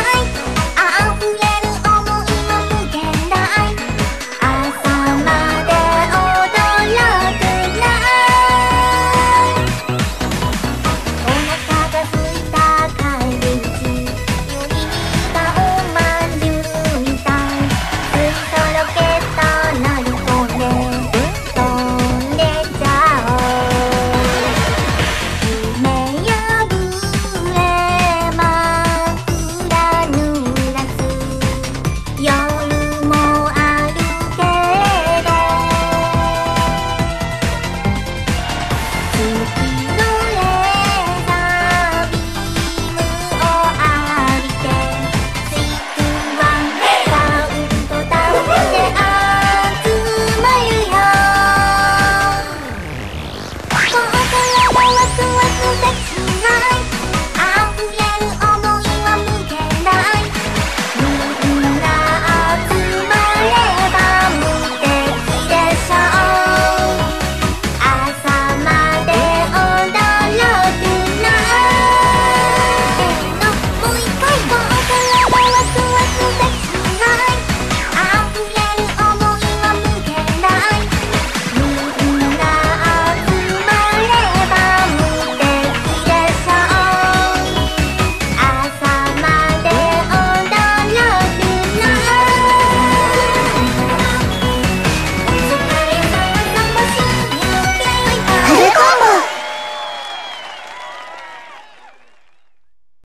night that's mine.